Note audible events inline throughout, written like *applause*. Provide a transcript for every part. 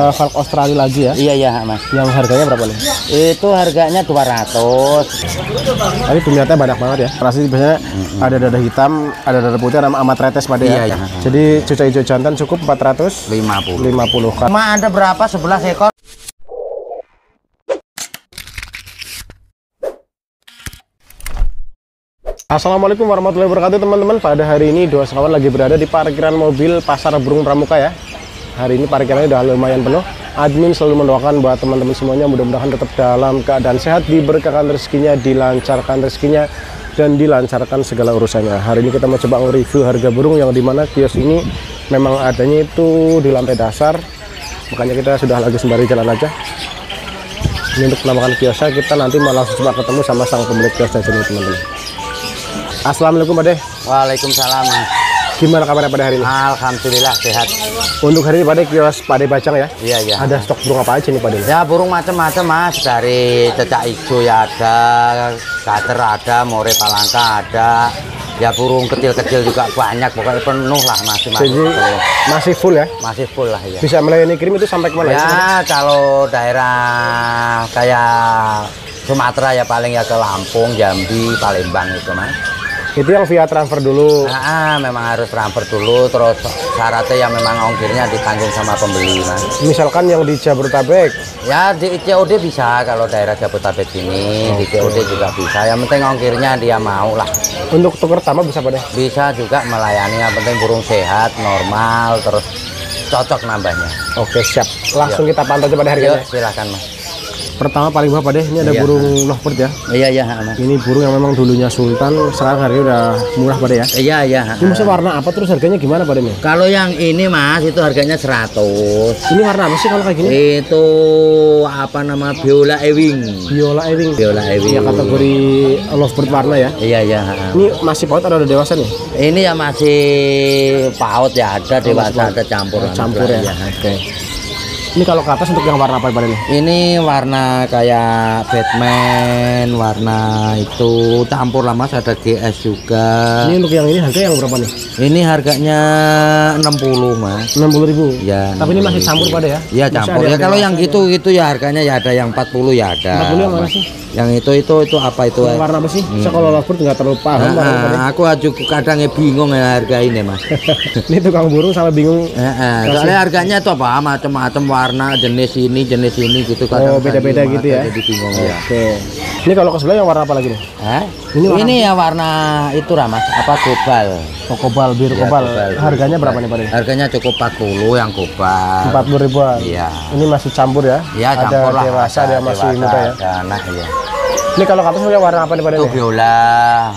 Uh, Falk Australia lagi ya. Iya iya mas. Yang harganya berapa nih? Itu harganya 200. Tapi peminatnya banyak banget ya. Rasi biasanya ada dada hitam, ada dada putih, sama amat retes pada ya. Iya, iya. Jadi cuca hijau jantan cukup 450 50. kan. Ma ada berapa? 11 ekor. Assalamualaikum warahmatullahi wabarakatuh teman-teman Pada hari ini dua sekawan lagi berada di parkiran mobil Pasar Burung Pramuka ya Hari ini parkirannya udah lumayan penuh. Admin selalu mendoakan buat teman-teman semuanya. Mudah-mudahan tetap dalam keadaan sehat Diberkakan rezekinya, dilancarkan rezekinya Dan dilancarkan segala urusannya. Hari ini kita mau coba nge-review harga burung Yang di mana kios ini memang adanya itu di lantai dasar. Makanya kita sudah lagi sembari jalan aja. Ini untuk penampakan kiosnya kita nanti mau langsung coba ketemu sama sang pemilik kiosnya sini teman-teman. Assalamualaikum Pak. Waalaikumsalam. Gimana kabarnya pada hari ini? Alhamdulillah sehat. Untuk hari ini Pak Deh kios Pak Deh Bacang ya. Iya iya. Ada stok burung apa aja nih Pak Deh? Ya burung macam-macam mas dari cecak hijau ya ada, kater ada, more palangka ada. Ya burung kecil-kecil juga banyak, pokoknya penuh lah masih masih Jadi penuh. masih full ya. Masih full lah ya. Bisa melayani kirim itu sampai ke mana? ya? Ya kalau daerah kayak Sumatera ya paling ya ke Lampung, Jambi, Palembang itu mas. Itu yang via transfer dulu. Nah, ah, memang harus transfer dulu, terus syaratnya ya memang ongkirnya ditanggung sama pembeli mas. Misalkan yang di Jabodetabek, Ya di COD bisa kalau daerah Jabodetabek ini, di COD juga bisa. Yang penting ongkirnya dia mau lah. untuk tuker tambah bisa Pak Deh? Bisa juga melayani, yang penting burung sehat, normal, terus cocok nambahnya. Oke siap. Langsung kita pantau deh harganya. Yuk silahkan mas. Pertama paling bawah Deh, ini ada Iya. burung lovebird ya. Iya iya. Ini burung yang memang dulunya sultan, sekarang harganya udah murah Pak Deh ya. Iya iya. Ini maksudnya warna apa terus harganya gimana Pak Deh nih? Kalau yang ini mas itu harganya 100. Ini warna apa sih kalau kayak gini? Itu apa nama biola ewing. Viola Ewing. Biola ewing. Ya kategori lovebird warna ya. Iya iya. Ini masih paut atau udah dewasa nih? Ini ya masih paut ya ada dewasa ada campur. Campur ya. Iya. Oke. Ini kalau ke atas untuk yang warna apa Deh? Ini warna kayak Batman, warna itu campur lah mas, ada GS juga. Ini untuk yang ini harga yang berapa nih? Ini harganya 60 mas. 60 ribu. Ya. Tapi ini masih 60.000. campur pada ya? Iya campur. Ya kalau yang gitu gitu ya harganya ya ada yang 40 ya ada. 40 yang mana sih? Yang itu itu itu apa itu? Yang warna apa sih? Saya kalau lovebird nggak terlalu paham. Nah, aku aja kadangnya bingung ya harga ini mas. *laughs* ini tukang burung sampai bingung. Heeh, soalnya harganya itu apa macam-macam warna jenis ini jenis ini gitu Oh, beda-beda gitu ya? Jadi bingung ya. Oke. Ini kalau ke sebelah yang warna apa lagi nih? Hah? Ini Ini, warna- ya warna itu lah mas, apa gobal. Oh, kobal, biru Ya, kobal. gobal, Harganya gobal. berapa nih Pak? Harganya cukup 40 yang gobal. 40 ribuan. Iya. Ini masih campur ya? Ya ada campur lah. dewasa, ada yang masih dewasa, muda ya. Ada anak ya. Ini kalau atas yang warna apa nih Pak Deh? Itu biola.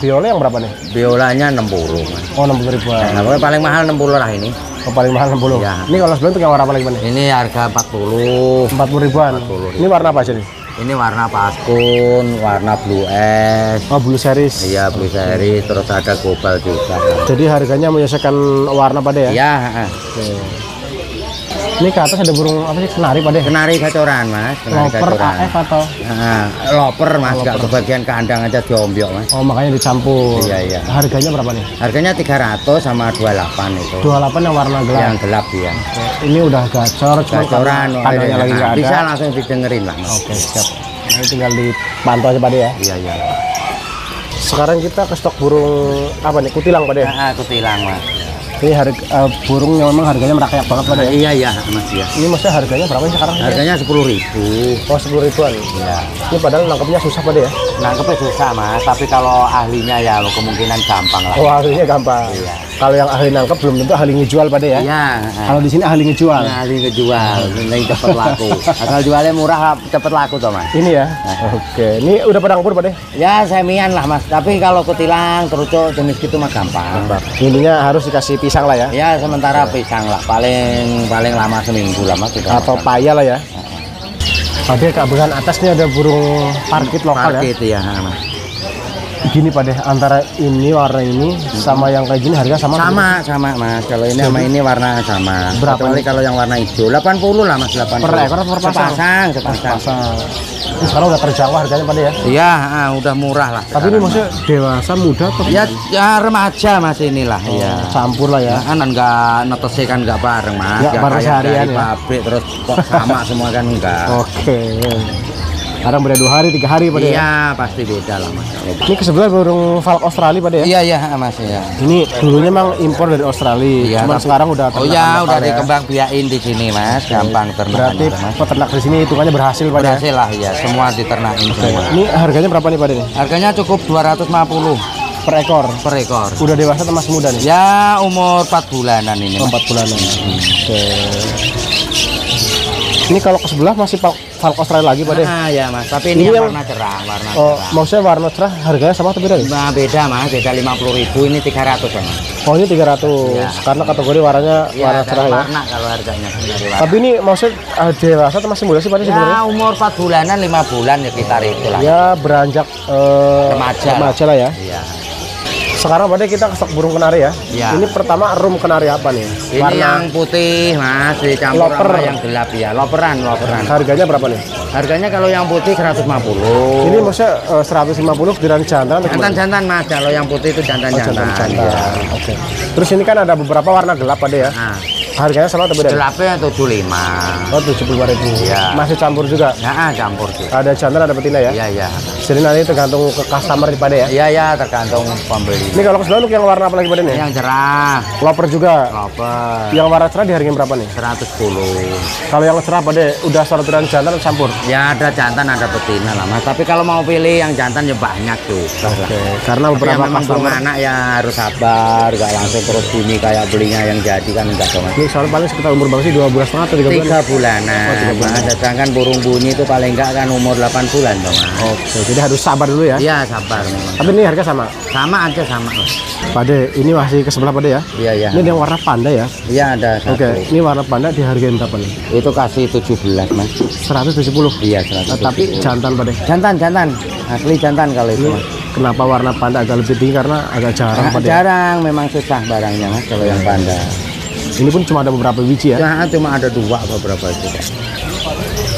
Viola yang berapa nih? Biolanya 60 mas. Oh, 60 ribuan. Nah, paling mahal 60 lah ini. Oh, paling mahal 60. Iya. Ini kalau sebelah untuk yang warna apa lagi Pak? Ini harga 40. 40 ribuan. 40 Ini warna apa nih? Ini warna paskun, warna blue S. Oh, blue series. Iya, blue series, terus ada gobal juga. Jadi harganya menyesuaikan warna pada ya? Iya, heeh. Oke. Ini ke atas ada burung apa sih? Kenari pada ya? kenari gacoran mas. Kenari Loper gacoran. AF atau? Nah, loper mas, nggak kebagian kandang aja diombyok mas. Oh makanya dicampur. Iya, iya. Harganya berapa nih? Harganya 300 sama 28 itu. 28 yang warna gelap. Yang gelap ya. Oke, Ini udah gacor, Gacoran, kandangnya lagi nggak ada. bisa langsung didengerin lah mas. Oke siap. Nah, ini tinggal dipantau aja pada ya. Iya iya. Sekarang kita ke stok burung apa nih? Kutilang pada ya. Nah, aku tilang mas. Ini harga eh, burung yang memang harganya merakyat banget pada ya. Iya iya mas ya. Ini maksudnya harganya berapa sih sekarang? Harganya sepuluh ribu. Oh sepuluh ribuan. Iya. Ini padahal nangkepnya susah pada ya. Nangkepnya susah mas, tapi kalau ahlinya ya kemungkinan gampang lah. Oh ahlinya gampang. Iya. Kalau yang ahli nangkep belum tentu ahli ngejual pada ya. Iya. Kalau di sini ahli ngejual. Nah, ahli kejual, ini cepet laku. Asal jualnya murah, cepet laku toh mas. Ini ya. Oke. Ini udah pada ngepur pada ya? Semian lah mas, tapi kalau kutilang, terucuk jenis gitu mah gampang. Ininya harus dikasih pisang lah ya. Ya sementara pisang lah, paling paling lama seminggu lah mas. kita Atau makan. paya lah ya. Pada keabangan atas ini ada burung parkit lokal ya. Parkit ya, mas. Gini Pak deh, antara ini warna ini sama yang kayak gini harga sama? Sama, sama Mas. Kalau ini sama ini warna sama. Berapa Kecuali nih? kalau yang warna hijau 80 lah Mas, 80. Per ekor per pasang? Sepasang, sepasang. Pasang. Ini sekarang udah terjangkau harganya Pak deh ya. Iya, ah, udah murah lah. Tapi ini maksudnya dewasa, muda atau Mas. ya, ya remaja Mas inilah, ya. campur lah ya? Ya kan enggak netesnya kan enggak bareng Mas. Nggak bareng seharian ya? pabrik terus kok sama semua kan enggak. *laughs* Oke. Kadang beda dua hari, tiga hari Pak deh ya. Iya, pasti beda lah Mas. Ini ke sebelah burung falk Australia Pak deh ya. Iya, iya Mas ya. Ini dulunya memang impor dari Australia, Iya, tapi- sekarang udah Oh ternak ya, lokal udah ya. dikembang biakin di sini Mas, gampang ternakan Berarti Mas. peternak di sini hitungannya berhasil Pak deh. ya. Berhasil lah ya, semua diternakin semua. Ini harganya berapa nih Pak deh? Harganya cukup 250 Per ekor. per ekor. Udah dewasa atau masih muda nih? Ya umur 4 bulanan ini. Oh, Mas. Empat bulanan. Oke. Ini kalau ke sebelah masih falk falk Australia lagi Pak. Ah ya Mas, tapi ini, Ini yang yang- warna cerah, warna Oh, cerah. maksudnya warna cerah harganya sama atau beda nih? Nah, beda Mas, beda 50.000 ini 300 ya Mas. Oh ini 300 Iya. karena kategori warnanya Ya, warna cerah ya. warna kalau harganya warna. Tapi ini maksudnya eh, dewasa atau masih muda sih Pak deh sebenarnya? Ya umur 4 bulanan, 5 bulan ya sekitar itu lah. Ya beranjak eh, Remaja remaja lah ya. Iya. Sekarang pada kita ke stok burung kenari ya. Iya. Ini pertama room kenari apa nih? Ini yang putih Mas, dicampur Loper. sama yang gelap ya. Loperan, loperan. harganya berapa nih? Harganya kalau yang putih 150. Ini maksudnya eh, 150 giliran jantan jantan-jantan Mas, kalau yang putih itu Oh, jantan-jantan. jantan-jantan. Iya. Oke. Terus ini kan ada beberapa warna gelap ada ya. Nah, Harganya sama atau beda? gelapnya 75. Oh, 75 ribu. Iya. Masih campur juga. Nah, campur sih. Ada jantan, ada betina ya. Iya, iya. Jadi nanti tergantung ke customer pada ya. Iya, iya, tergantung pembeli. Ini kalau ke sebelah untuk yang warna apa lagi pada nih? Yang cerah, Loper juga. loper Yang warna cerah dihargain berapa nih? 110. Kalau yang cerah pada udah sortiran jantan atau campur? Ya ada jantan, ada betina lah Mas. Tapi kalau mau pilih yang jantan ya banyak tuh. Oke. Karena Tapi beberapa customer anak ya harus sabar, gak langsung terus bunyi kayak belinya yang jadi kan enggak dong Mas. Ini soalnya paling sekitar umur berapa sih? Dua bulan setengah atau tiga bulan? Tiga bulanan, Oh, tiga bulan. Sedangkan burung bunyi itu paling enggak kan umur 8 bulan dong. Oke, jadi harus sabar dulu ya. Iya sabar memang. Tapi ini harga sama. Sama aja sama. Pade, ini masih ke sebelah Pade ya. Iya iya. Ini yang warna panda ya. Iya ada satu. Oke, ini warna panda dihargain berapa nih? Itu kasih 17 Mas. 170. Iya Eh, 100. tapi jantan Pade. jantan jantan asli jantan kalau itu Mas. kenapa warna panda agak lebih tinggi karena agak jarang Ah, Pade. jarang memang susah barangnya Mas kalau yang panda. Ini pun cuma ada beberapa biji ya. Ya cuma ada dua beberapa itu.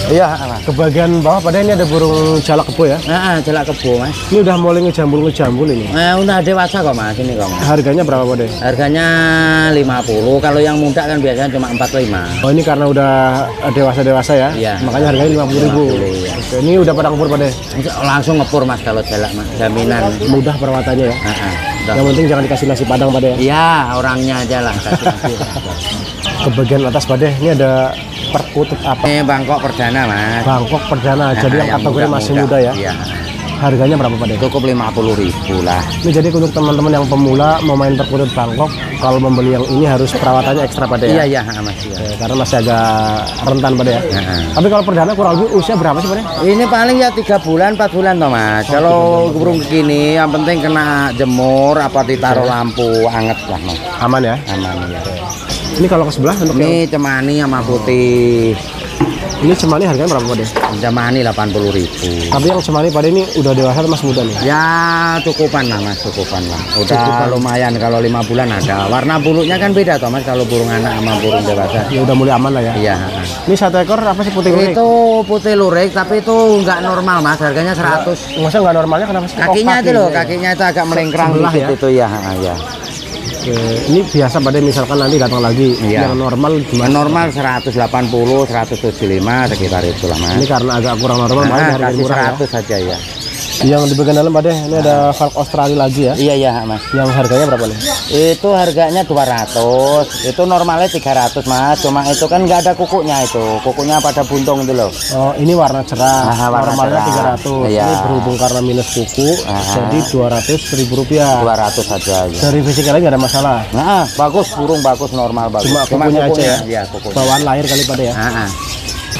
Iya, Mas. Ke bagian bawah Pade ini ada burung jalak kebo ya. Nah, celak kebo Mas. Ini udah mulai ngejambul-ngejambul ini. Eh, udah dewasa kok Mas ini kok Mas. Harganya berapa Pade? Harganya 50. Kalau yang muda kan biasanya cuma 45. Oh ini karena udah dewasa-dewasa ya, Iya. makanya harganya lima puluh ribu. 50, iya. Oke, ini udah pada ngepur pada Langsung ngepur Mas kalau celak Mas. Jaminan. mudah perawatannya ya. Ah, ah, udah. Yang penting jangan dikasih nasi padang pada ya. Iya, orangnya aja lah kasih nasi. *laughs* Ke bagian atas pada ini ada perkutut apa? Ini Bangkok perdana Mas. Bangkok perdana. Jadi Nah, yang kategori masih muda ya. Iya. Harganya berapa pada? Cukup 50 ribu lah. Ini jadi untuk teman-teman yang pemula mau main perkutut Bangkok, kalau membeli yang ini harus perawatannya ekstra pada Iya, ya. iya, ah, Mas. Iya. Oke, karena masih agak rentan pada ya. Ah. Tapi kalau perdana kurang lebih usia berapa sih pada? Ini paling ya tiga bulan, empat bulan toh mas. Kalau burung begini, yang penting kena jemur, apa ditaruh lampu anget lah mas. Aman ya. Aman ya. Ini kalau ke sebelah untuk yang Ini cemani sama putih, ini cemani harganya berapa pada? cemani 80 ribu. Tapi yang cemani pada ini udah dewasa atau masih muda nih? Ya cukupan lah mas, cukupan lah. Udah Cukupan. lumayan kalau lima bulan ada. Warna bulunya kan beda toh mas kalau burung anak sama burung dewasa. Ya udah mulai aman lah ya. Iya. Ini satu ekor apa sih putih lurik? Itu putih lurik tapi itu nggak normal mas, harganya 100. Maksudnya nggak normalnya kenapa sih? Kakinya Oh, itu loh, ya. kakinya itu agak melengkrang dikit ya? itu ya, ya. Oke, Ini biasa pada misalkan nanti datang lagi. Iya. Yang normal gimana? Normal 180, 175 sekitar itulah mas. Ini karena agak kurang normal, Nah, makanya harga kasih murah ya. 100 saja ya. Yang di bagian dalam pada ini ada Falk Australia lagi ya. Iya iya mas. Yang harganya berapa nih? Itu harganya 200. Itu normalnya 300 mas. Cuma itu kan nggak ada kukunya itu. Kukunya pada buntung itu loh. Oh, ini warna cerah. Ah, warna Normalnya cerah. 300. Iya. Ini berhubung karena minus kuku, Ah. jadi 200 ribu rupiah. 200 saja ya. Dari fisiknya nggak ada masalah. Nah, bagus burung bagus normal bagus. Cuma kukunya aja ya? Iya kukunya. Bawaan lahir kali pada ya. Ah,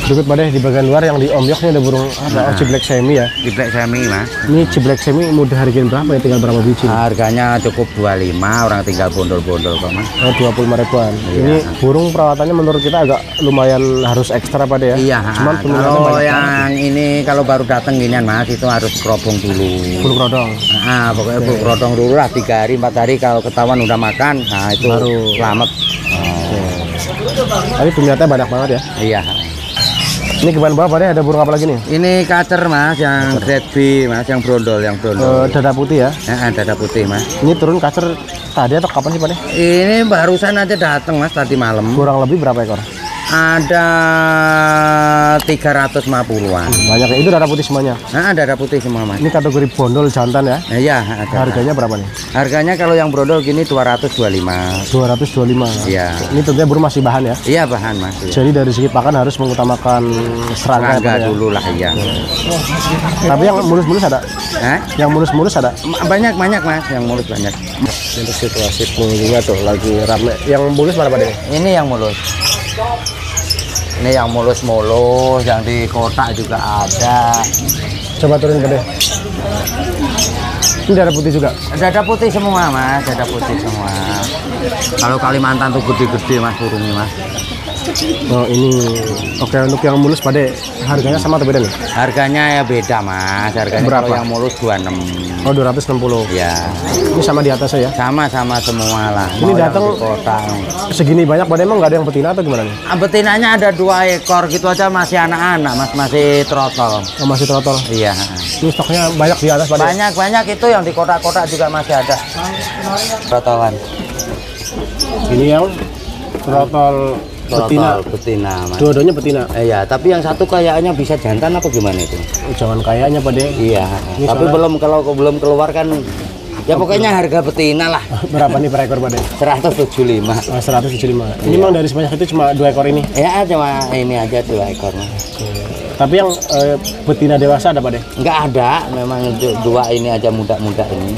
Berikut pada di bagian luar yang di omyok ini ada burung ada oh, ciblek semi ya. Di Black Semi mas. Ini ciblek semi mudah hargain berapa ya? Tinggal berapa biji? Harganya cukup 25 orang tinggal bondol-bondol kok mas. Oh, 25 ribuan. Iya. Ini burung perawatannya menurut kita agak lumayan harus ekstra pada ya. Iya, Cuman kalau banyak yang ini kalau baru datang ginian mas itu harus kerobong dulu. burung rodong. Nah, pokoknya bu kerobong dulu lah tiga hari empat hari kalau ketahuan udah makan, nah itu Baru. selamat. Tapi peminatnya banyak banget ya. Iya. Ini ke bawah pada ada burung apa lagi nih? Ini kacer mas, yang grade B mas, yang brondol, yang Eh, brondol. dada putih ya. Nah, dada putih mas. Ini turun kacer tadi atau kapan sih pada? Ini barusan aja datang mas tadi malam. Kurang lebih berapa ekor? Ada 350-an. Banyak ya. Itu dada putih semuanya. Nah, dada putih semua mas. Ini kategori bondol jantan ya. Nah, iya, ada. Harganya berapa nih? Harganya kalau yang brondol gini 225. 225. Iya. Ini tentunya burung masih bahan ya. Iya bahan mas. Iya. Jadi dari segi pakan harus mengutamakan serangga, ya, Serangga Pak, ya. dulu lah iya. Tapi yang mulus-mulus ada. Hah? Yang mulus-mulus ada. Ma- Banyak banyak mas, yang mulus banyak. Untuk situasi pengunjungnya tuh lagi rame. Yang mulus mana pada? Ini yang mulus. Ini yang mulus-mulus, yang di kotak juga ada. Coba turun gede. Ini darah putih juga. Dada putih semua mas, dada putih semua. Kalau Kalimantan tuh gede-gede mas burungnya mas. Oh ini. Oke untuk yang mulus pada harganya sama atau beda nih? Harganya ya beda mas, harganya Berapa? kalau yang mulus 26. Oh 260. Ya, Ini sama di atasnya ya. sama-sama semua lah. Ini Mau datang-. Segini banyak pada emang nggak ada yang betina atau gimana nih? Ah, Betinanya ada dua ekor gitu aja masih anak-anak mas, masih trotol. Oh, masih trotol. Iya. Ini stoknya banyak di atas pada. Banyak banyak itu yang di kotak-kotak juga masih ada. Trotolan. Ini yang trotol betina. Betina mas. Dua-duanya betina. Eh, Iya, tapi yang satu kayaknya bisa jantan apa gimana itu? Oh, jangan kayaknya pada. Iya. Ini tapi soalnya- belum kalau belum keluar kan ya pokoknya harga betina lah *laughs* Berapa nih per ekor pada? 175. Oh, 175. Ini memang dari sebanyak itu cuma dua ekor ini. Ya cuma ini aja dua ekor mas. Tapi yang eh, betina dewasa ada pada? Enggak ada, memang du- dua ini aja muda-muda ini.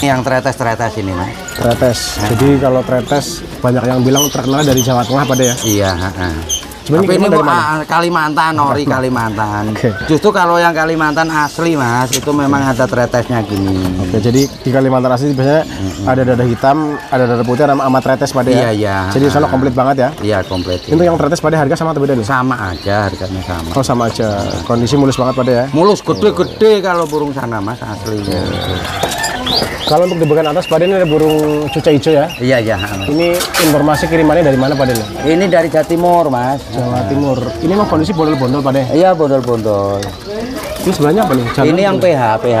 Ini yang tretes-tretes ini mas. Tretes. Jadi kalau tretes banyak yang bilang terkenal dari Jawa Tengah pada ya. Iya. heeh. Cuman Tapi ini dari mana? Kalimantan, ori Kalimantan. Oke. Justru kalau yang Kalimantan asli mas, itu memang ada tretesnya gini. Oke, jadi di Kalimantan asli biasanya ada dada hitam, ada dada putih, sama, sama tretes pada ya. Iya, iya. Jadi di sana komplit banget ya. Iya komplit. Untuk yang tretes pada harga sama atau beda nih? Sama aja harganya sama. Oh sama aja. Kondisi mulus banget pada ya. Mulus gede-gede kalau burung sana mas aslinya. Kalau untuk di bagian atas pada ini ada burung cuca hijau ya. Iya iya. Ini informasi kirimannya dari mana pada nih? Ini dari Jatimur mas. Jawa Timur. Ini emang kondisi bondol-bondol pada. Iya bondol-bondol. Ini sebenarnya apa nih? Jantan Ini yang PH PH.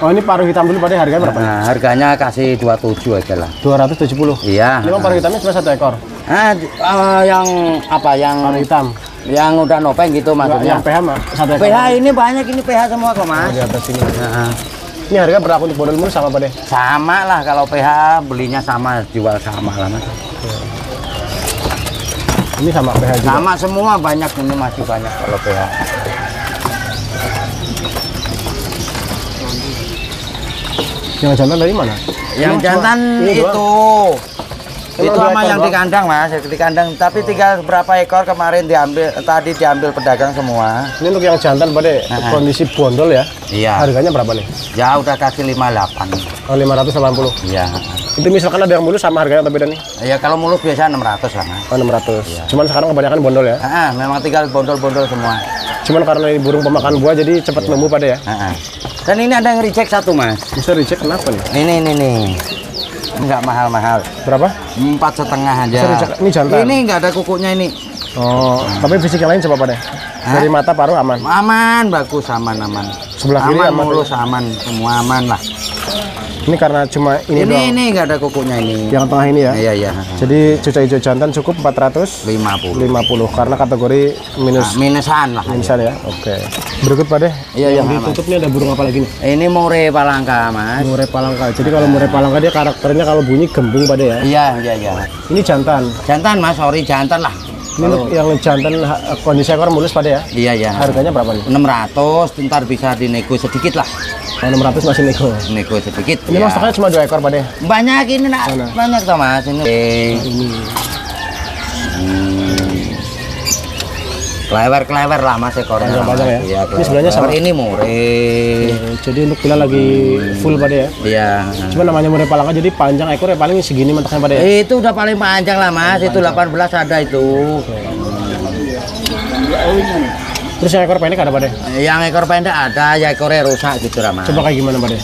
Oh ini paruh hitam dulu pada harganya berapa? Nah, harganya kasih 27 aja lah. 270. Iya. Ini paruh hitamnya cuma satu ekor. Ah, eh, yang apa yang Paruh hitam. yang udah nopeng gitu maksudnya. yang PH mah. PH ini banyak ini PH semua kok Oh, mas. di atas ini. Nah, Ini harga berlaku untuk bondol mulus sama pada. sama lah kalau PH belinya sama jual sama lah mas. Ini sama PH juga. Sama semua banyak ini masih banyak kalau PH. Yang jantan dari mana? Yang Emang jantan itu. Itu sama yang di kandang mas, di kandang. Tapi tinggal berapa ekor kemarin diambil, tadi diambil pedagang semua. Ini untuk yang jantan pada Nah. kondisi bondol ya. Iya. Harganya berapa nih? Ya udah kasih 58. Oh, 580. Iya. Itu misalkan ada yang mulus sama harganya atau beda nih? Ya kalau mulus biasa 600 lah mas. Oh, 600. Iya. Cuman sekarang kebanyakan bondol ya. Ah, memang tinggal bondol-bondol semua. Cuman karena ini burung pemakan buah jadi cepat Iya. nemu pada ya. Ah. Dan ini ada yang reject satu mas. Bisa dicek kenapa nih? Ini ini nih. Enggak mahal-mahal. Berapa? Empat setengah aja. Dicek. Ini jantan. Ini enggak ada kukunya ini. Oh, tapi fisik yang lain coba pada. Dari mata paruh aman. Aman, bagus, aman, aman. Sebelah kiri aman, aman. mulus, aman, semua aman lah. Ini karena cuma ini, Ini doang. ini enggak ada kukunya ini. Yang tengah ini ya. Iya iya. Jadi cuca hijau jantan cukup 450 50. karena kategori minus Nah, minusan lah. minusan ya. Oke. Berikut pada. Iya, iya, Yang ditutup nih ada burung apa lagi nih? Ini more palangka, Mas. Murai palangka. Jadi kalau murai palangka dia karakternya kalau bunyi gembung pada ya. Iya, iya, iya. Ini jantan. Jantan, Mas, sorry jantan lah. Ini untuk yang jantan kondisi ekor mulus pada ya. Iya, iya. Harganya berapa nih? 600 ntar bisa dinego sedikit lah. Oh, 600 masih nego. Nego sedikit. Ini ya. mas stoknya cuma dua ekor pada ya. Banyak ini nak. Mana? Banyak toh, Mas. Ini. Ini. Hmm. Klewer-klewer lah mas ekornya. Panjang-panjang ya? Iya, Ini sebenarnya sama? Ini mure. Eh, Jadi untuk bila lagi full pada ya. Iya. Cuma namanya murai palangka jadi panjang ekornya paling segini mentoknya pada ya. Itu udah paling panjang lah mas. Itu 18 ada itu. Terus yang ekor pendek ada pada. Yang ekor pendek ada, ya ekornya rusak gitu lah mas. Coba kayak gimana pada?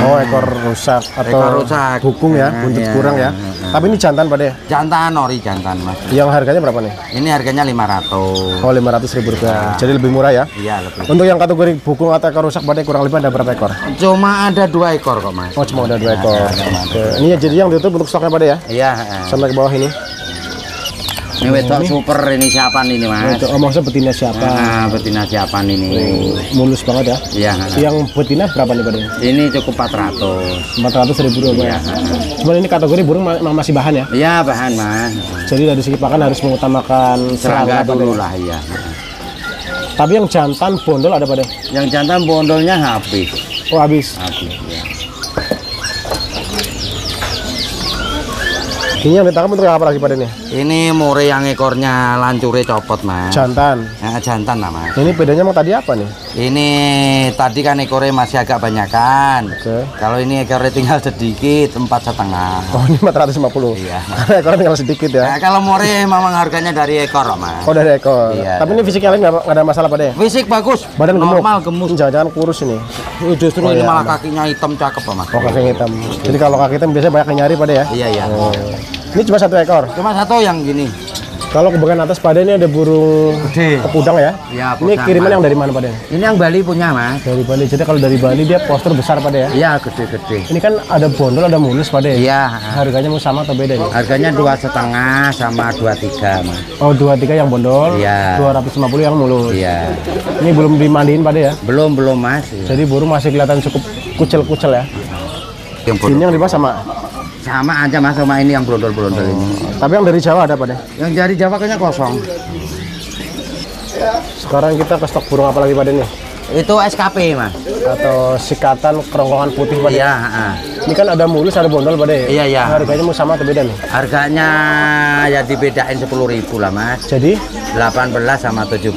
Oh ekor rusak atau Hmm. Ekor rusak. bukung ya, Nah, buntut iya. kurang ya. Hmm, Tapi ini jantan pada ya. Jantan ori jantan mas. Yang harganya berapa nih? Ini harganya 500. Oh 500 ribu rupiah. Jadi lebih murah ya. Iya lebih. Untuk yang kategori bukung atau ekor rusak pada kurang lebih ada berapa ekor? Cuma ada dua ekor kok mas. Oh cuma ada dua ekor. ada, ada. Oke. Ini ya, jadi yang ditutup untuk stoknya pada ya. Iya. eh. Sampai ke bawah ini. Ini wedok super ini siapa ini mas? Untuk oh, maksudnya betina siapa? Nah, betina siapa ini? Mulus banget ya. Iya. Yang betina berapa nih pada? Ini cukup 400. 400 ribu rupiah. Iya. Cuman ini kategori burung ma- ma- masih bahan ya. Iya bahan mas. Jadi dari segi pakan harus mengutamakan serangga Serangga dulu lah iya. Tapi yang jantan bondol ada pada. Yang jantan bondolnya habis. Oh habis. Habis ya. Ini yang ditangkap untuk apa lagi pada nih? Ini mure yang ekornya lancure copot mas. Jantan. Nah, jantan lah mas. Ini bedanya emang tadi apa nih? Ini tadi kan ekornya masih agak banyakan. Oke. Kalau ini ekornya tinggal sedikit, empat setengah. Oh ini 450. Iya. Karena ekornya tinggal sedikit ya. Nah, kalau more memang harganya dari ekor mas. Oh dari ekor. Iya, Tapi ini fisiknya lain nggak ada masalah pada ya? Fisik bagus, Badan gemuk. normal gemus. Ini Jangan-jangan kurus ini. Ini justru Oh, ini iya, malah aman. kakinya hitam cakep mas. Oh kaki hitam. Jadi kalau kaki hitam biasanya banyak yang nyari pada ya? Iya iya. Oh. Ini cuma satu ekor. Cuma satu yang gini. Kalau ke bagian atas pada ini ada burung Gede. kepudang ya? Iya, Ini kiriman Mas. yang dari mana pada? Ini yang Bali punya mas. Dari Bali. Jadi kalau dari Bali dia postur besar pada ya? Iya gede-gede. Ini kan ada bondol, ada mulus pada ya? Iya. Harganya mau sama atau beda nih? Harganya dua setengah sama dua tiga mas. Oh, dua tiga yang bondol, Iya. 250 yang mulus. Iya. Ini belum dimandiin pada ya? Belum belum mas. Jadi burung masih kelihatan cukup kucel-kucel ya. Yang Ini yang di bawah sama. Sama aja mas sama ini yang brondol-brondol ini. Tapi yang dari Jawa ada pada. Yang dari Jawa kayaknya kosong. Sekarang kita ke stok burung apa lagi pada nih? Itu SKP mas. Atau sikatan kerongkongan putih pada. Iya. ah. Ini kan ada mulus, ada bondol pada ya? Iya, iya. Harganya mau sama atau beda nih? Harganya ya dibedain sepuluh ribu lah mas. Jadi 18 sama 17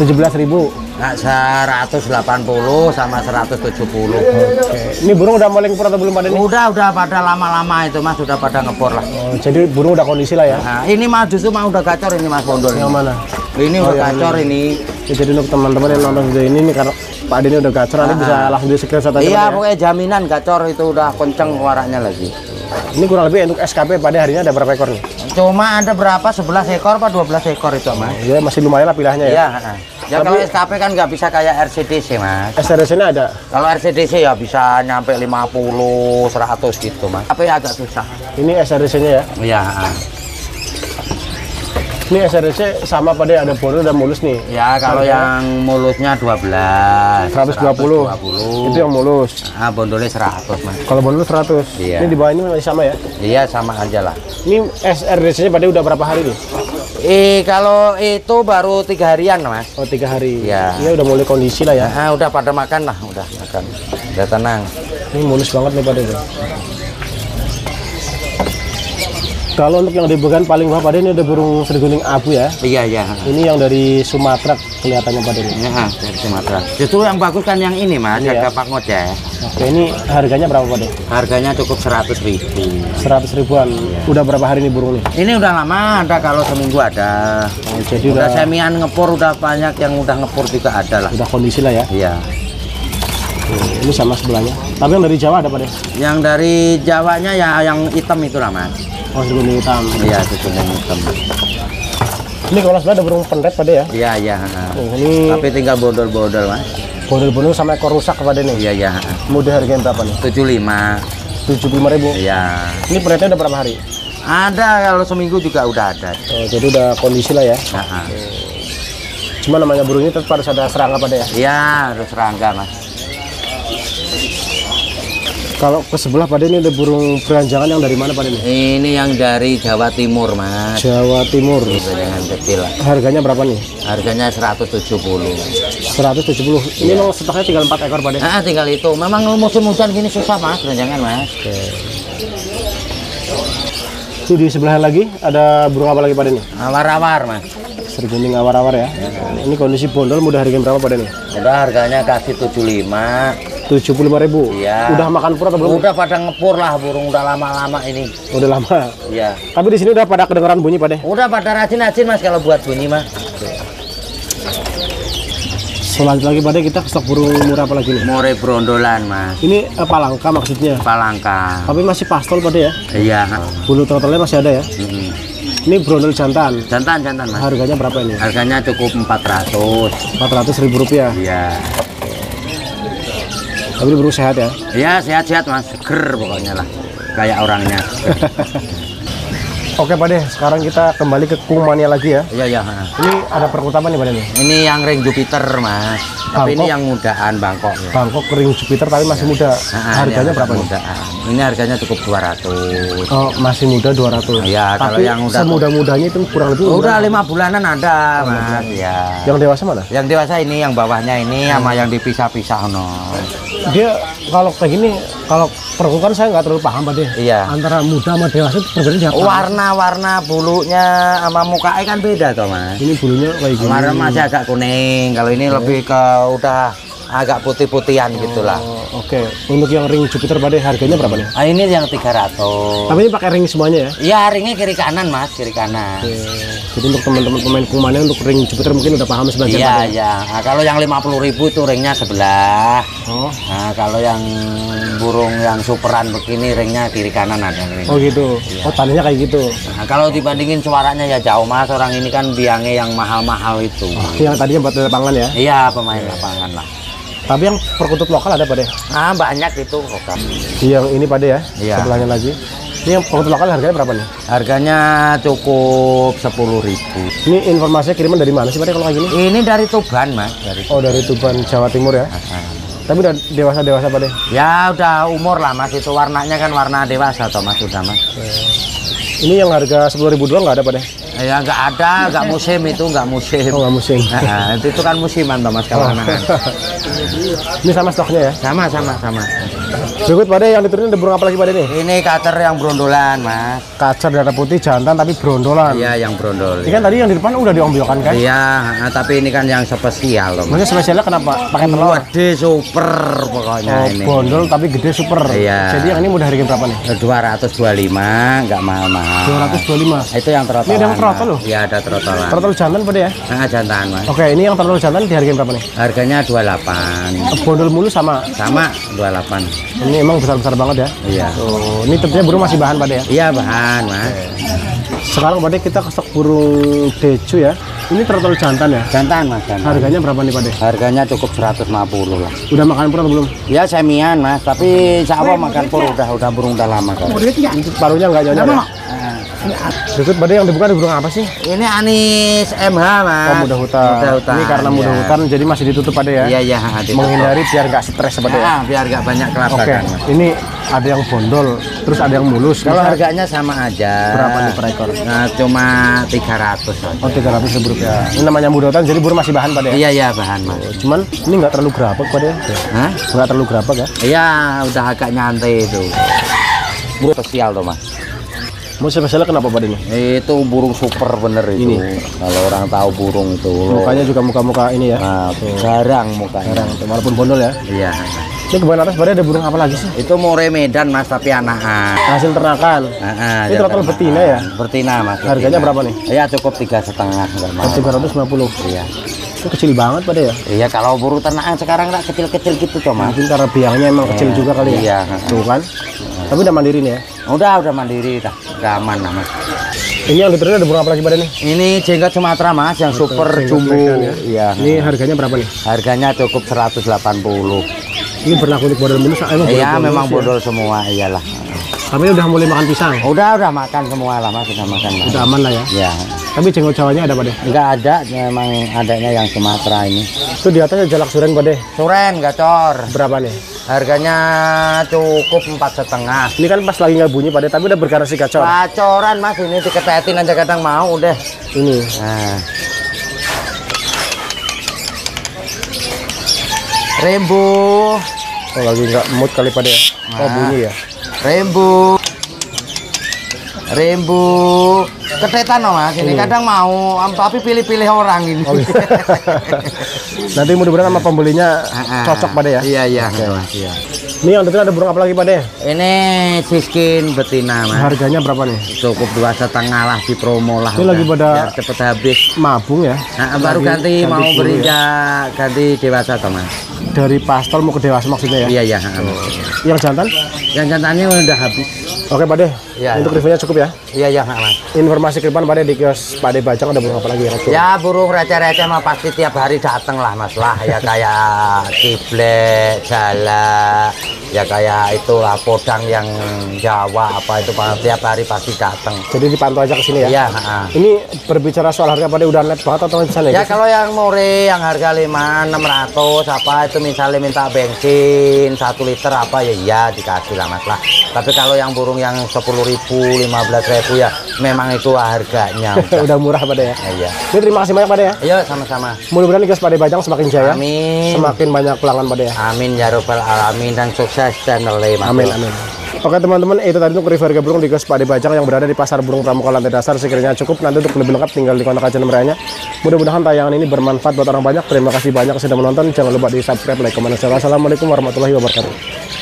17.000 ribu. Nah, 180 sama 170 Oke. Ini burung udah maling pur atau belum pada nih? Udah, udah pada lama-lama itu mas, udah pada ngepor lah Oh, jadi burung udah kondisi lah ya? Nah, ini mah justru mah udah gacor ini mas bondol ini. Yang mana? Ini Oh, udah yang gacor ini Ya, jadi untuk teman-teman yang nonton video ini nih karena Pak Adi ini udah gacor, nanti bisa langsung di screenshot aja. Iya ya. pokoknya jaminan gacor itu udah kenceng waraknya lagi Ini kurang lebih untuk SKP pada harinya ada berapa ekor nih? Cuma ada berapa? 11 ekor apa 12 ekor itu mas? Ya masih lumayan lah pilihannya ya. Iya Ya kalau SKP kan nggak bisa kayak RCDC mas SRS ini ada. Kalau RCDC ya bisa nyampe 50, 100 gitu mas Tapi agak susah Ini SRS-nya ya. Iya ha. Ini SRS sama pada ada bondol dan mulus nih. Ya kalau yang mulusnya 12 120. 120 Itu yang mulus. Ah, bondolnya 100 mas Kalau bondol 100. Iya. Ini di bawah ini masih sama ya. Iya sama aja lah Ini SRS-nya pada udah berapa hari nih? Eh kalau itu baru tiga harian mas Oh tiga hari. Iya. Ini udah mulai kondisi lah ya. Ah, udah pada makan lah, udah makan. Udah tenang. Ini mulus banget nih pada itu. Kalau untuk yang di bagian paling bawah pada ini ada burung seriguling abu ya. Iya, iya. Ini yang dari Sumatera kelihatannya pada ini. Ya, dari Sumatera. Justru yang bagus kan yang ini mas, Iya. harga Pak Ngojek. Oke, ini harganya berapa pada? Harganya cukup 100 ribu. 100 ribuan. Udah berapa hari nih burung nih? Ini udah lama ada, kalau seminggu ada. Oh, jadi Udah udah semian ngepur, udah banyak yang udah ngepur juga ada lah. udah kondisi lah ya. Iya. Ini sama sebelahnya. Tapi yang dari Jawa ada pada? Yang dari Jawanya ya yang hitam itu lah mas. Oh, seriguling hitam. Iya, itu yang hitam. Ini kalau sebelah ada burung pendet pada ya. Iya, iya. Oh, ini Tapi tinggal bodol-bodol mas. Bondol-bondol sama ekor rusak kepada nih. Iya, iya. Mudah harganya berapa nih? 75. 75 ribu. Iya. Ini pendetnya udah berapa hari? Ada kalau seminggu juga udah ada. Oh, jadi udah kondisi lah ya. Cuma namanya burung ini tetap harus ada serangga pada ya. Iya, harus serangga mas. Kalau ke sebelah pada ini ada burung beranjangan yang dari mana pada ini? Ini yang dari Jawa Timur mas. Jawa Timur. Itu yang kecil. Harganya berapa nih? Harganya 170. 170. Ini memang stoknya tinggal 4 ekor pada. Nah, tinggal itu. Memang musim hujan gini susah mas, jangan mas. Oke. Ini di sebelah lagi ada burung apa lagi pada nih? Awar-awar mas. Serguning awar-awar ya. Ini kondisi bondol mudah harga berapa pada nih? Udah harganya kasih 75 Tujuh puluh ribu. Iya. Udah makan pur atau belum? Udah pada ngepur lah burung udah lama-lama ini. Udah lama. Iya. Tapi di sini udah pada kedengeran bunyi pada. Udah pada rajin-rajin mas kalau buat bunyi mas. Selanjutnya lagi pada kita stok burung murah apa lagi nih? More brondolan mas. Ini eh, palangka maksudnya. Palangka. Tapi masih pastol pada ya. Iya. Bulu trotolnya masih ada ya. Mm-mm. Ini brondol jantan. Jantan jantan mas. Harganya berapa ini? Harganya cukup 400. Empat ratus ribu rupiah. Iya. Tapi burung sehat ya. Iya sehat-sehat mas. Seger pokoknya lah. Kayak orangnya. *laughs* Oke Pak Deh, sekarang kita kembali ke kumania lagi ya. Iya iya. Ini ada perkutapan nih Pak Deh. Ini yang ring Jupiter mas. Tapi ini Bangkok. yang mudaan Bangkok ya. Bangkok kering Jupiter tapi masih muda. Nah, Harganya berapa nih? Mudaan. Ini harganya cukup 200. Oh, masih muda 200. Iya, kalau Tapi yang udah- semuda-mudanya itu kurang lebih Udah lima bulanan ada mas. Ya. Yang dewasa mana? Yang dewasa ini, yang bawahnya ini sama yang dipisah-pisah no. Dia kalau kayak gini, kalau perkukan saya nggak terlalu paham Pak Deh. Iya. Antara muda sama dewasa itu perbedaannya apa? Warna-warna bulunya sama mukanya kan beda toh mas. Ini bulunya kayak gini. Warna masih agak kuning. Kalau ini lebih ke udah agak putih-putihan gitulah. Oh, Oke, untuk yang ring Jupiter Pak Deh harganya berapa nih? Ah, ini yang 300. Tapi ini pakai ring semuanya ya? Iya, ringnya kiri kanan mas, kiri kanan. Oke. Jadi untuk teman-teman pemain kumania untuk ring Jupiter mungkin udah paham sebagian Iya, iya. Nah, kalau yang 50.000 itu ringnya sebelah. Oh, Nah, kalau yang burung yang superan begini ringnya kiri kanan ada ring. oh gitu. Oh tandanya kayak gitu. Nah, kalau dibandingin suaranya ya jauh mas, orang ini kan biangnya yang mahal-mahal itu. Yang tadinya buat lapangan ya. Iya, pemain lapangan lah. Tapi yang perkutut lokal ada Pak Deh. Ah, banyak itu kok. Yang ini Pak Deh ya. Iya. Sebelahnya lagi. Ini yang perkutut lokal harganya berapa nih? Harganya cukup 10.000. Ini informasinya kiriman dari mana sih Pak Deh kalau kayak gini? Ini dari Tuban, Mas, dari Oh dari Tuban Jawa Timur ya. Tapi udah dewasa dewasa Pak Deh. Ya udah umur lah Mas, itu warnanya kan warna dewasa toh Mas sudah Mas. Ini yang harga sepuluh ribu doang nggak ada Pak Deh? Ya nggak ada, nggak musim itu, nggak musim. Oh nggak musim. *laughs* Nah, itu, itu kan musiman Mas kalau Oh. *laughs* Ini sama stoknya ya. Sama sama sama. Berikut Pak Deh yang diturunin ada burung apa lagi Pak Deh nih? Ini kater yang brondolan Mas. Kacar darah putih jantan tapi brondolan. Iya yang brondol. Ini kan tadi yang di depan udah diombyokan kan? Iya, ah, tapi ini kan yang spesial loh. Maksudnya spesialnya kenapa? Pakai telur. Gede super pokoknya Oh, ini. bondol tapi gede super. Iya. Jadi yang ini mudah harga berapa nih? 225 nggak mahal-mahal. 225. Itu yang trotolan. Ini ada yang trotol loh? Iya, ada trotolan. Trotol jantan Pak Deh ya? Nah, jantan, Mas. Oke, ini yang trotol jantan dihargain berapa nih? Harganya 28. Bondol mulu sama. Sama 28. Ini emang besar-besar banget ya. Iya. Tuh, ini tentunya burung masih bahan Pak Deh ya. Iya, bahan, Mas. Sekarang Pak Deh kita ke stok burung deju ya. Ini trotol jantan ya. Jantan, Mas, jantan. Harganya berapa nih Pak? Harganya cukup 150 lah. Udah makan pur atau belum? Ya semian, Mas, tapi insya Allah makan pur udah udah burung udah lama kan. Ini paruhnya nggak nyonya ya? Pak Deh yang dibuka ada burung apa sih? Ini Anis MH, Mas. Oh, mudah hutan. Mudah hutan. Ini karena mudah iya. hutan jadi masih ditutup Pak Deh ya. Iya, iya. Menghindari biar nggak stres Pak Deh. ya. Ya, biar nggak banyak Oke, kelabakan, Mas. ini ada yang bondol, terus ada yang mulus. Kalau harganya sama aja. Berapa nih per ekor? Nah, cuma 300 aja. Oh, 300 ribu rupiah. Ini namanya mudah hutan, jadi burung masih bahan Pak Deh. ya? Iya, iya, bahan, Mas. Cuman ini nggak terlalu gerabak Pak Deh. Hah? Nggak terlalu gerabak ya. Iya, udah agak nyantai itu. Burung spesial tuh, Mas. Mau spesialnya kenapa Pak Deh ini? Itu burung super bener itu. Ini. Kalau orang tahu burung itu. Mukanya juga muka-muka ini ya. Nah, jarang mukanya. Jarang, walaupun bondol ya. Iya. Ini kebanyakan atas Deh ada burung apa lagi sih? Itu more Medan, Mas, tapi anakan. Hasil ternakan. Ini total betina ya? Betina, Mas. Harganya betina. berapa nih? Ya cukup tiga setengah nggak mau. 350. Iya. Itu kecil banget Pak Deh ya. Iya kalau burung ternakan sekarang nggak kecil-kecil gitu tuh mas. Mungkin karena biangnya emang kecil Iya. juga kali ya. Iya. Tuh kan. Tapi udah mandiri nih ya. Udah udah mandiri dah, udah aman lah mas. Ini yang diturunin ada burung apa lagi Pak Deh nih? Ini jenggot Sumatera mas, yang super jenggot jumbo. Medan ya. Iya. Ini harganya berapa nih? Harganya cukup 180. Ini berlaku untuk bodol emang bodol Iya mulus memang ya? bodol semua, iyalah. Tapi udah mulai makan pisang. Udah udah makan semua lah mas, udah makan. Udah aman lah ya. Iya. Tapi jenggot Jawanya ada Pak Deh. Enggak ada, memang adanya yang Sumatera ini. Itu di atasnya jalak suren Pak Deh. Suren gacor, Berapa nih? harganya cukup empat setengah. Ini kan pas lagi nggak bunyi Pak Deh, tapi udah bergaransi gacor. Gacoran mas, ini diketetin aja kadang mau udah. Ini. Nah. Rembu, Oh lagi nggak mood kali Pak Deh ya. Oh Nah. bunyi ya. rembu. Rembu ketetan loh mas, ini kadang mau, tapi pilih-pilih orang ini. Oh, iya. Nanti mudah-mudahan sama pembelinya cocok pada ya. Iya iya. Oke. Mas, iya. Ini yang ada burung apa lagi pada ya? Ini siskin betina mas. Harganya berapa nih? Cukup dua setengah lah di promo lah. Ini lagi udah. pada- Biar cepet habis. Mabung ya. Nah, baru Lagi ganti, mau bulu ya. ganti dewasa toh mas. Dari pastel mau ke dewasa maksudnya ya? Iya iya. Yang jantan? Yang jantannya udah habis. Oke Pak De, Iya, untuk iya. reviewnya cukup ya. Iya iya mas. Informasi ke depan Pak De di kios Pak De ada burung apa lagi ya? Ya burung receh-receh mah pasti tiap hari datang lah mas lah ya kayak kiblek, jala, ya kayak itulah podang yang Jawa apa itu Pak, tiap hari pasti datang. Jadi dipantau aja ke sini ya. Iya. Ini berbicara soal harga Pak De udah net banget atau di sana Ya kalau yang more yang harga 5 600 apa itu misalnya minta bensin 1 liter apa ya iya dikasih lah mas lah. Tapi kalau yang burung yang 10.000 15.000 ya memang itu harganya. *laughs* udah. udah murah Pak De ya. Ya, iya. Ini terima kasih banyak Pak De ya. Ayo sama-sama. Mudah-mudahan Pak De Bajang semakin jaya. Amin. Semakin banyak pelanggan Pak De ya. Amin ya robbal alamin dan sukses Mas. Amin amin. Oke teman-teman itu tadi untuk harga burung di kios Pak Bajang yang berada di pasar burung Pramuka lantai dasar sekiranya cukup nanti untuk lebih lengkap tinggal di kontak aja nomornya. Mudah-mudahan tayangan ini bermanfaat buat orang banyak. Terima kasih banyak sudah menonton. Jangan lupa di subscribe, like, dan share. Assalamualaikum warahmatullahi wabarakatuh.